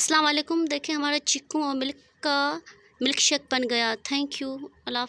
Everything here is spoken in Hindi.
अस्सलाम वालेकुम। देखिए हमारा चिक्कू और मिल्क का मिल्क शेक बन गया। Thank you. अल्लाह